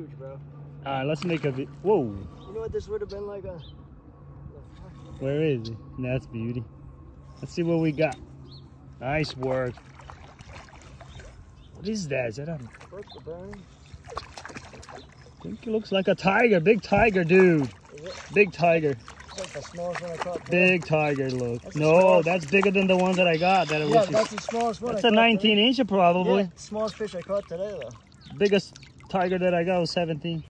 huge, bro. All right, let's make a vi- Whoa, You know what this would have been like a. where is he? That's beauty. Let's see what we got. Nice work. What is that? Is that a? I think it looks like a tiger. Big tiger, dude. Big tiger. Like the smallest one I caught. Big tiger, look. That's No, that's bigger than the one that I got. That Yeah, was that's the smallest one. that's I a 19 today. inch probably. Yeah, smallest fish I caught today, though. Biggest tiger that I got was 17.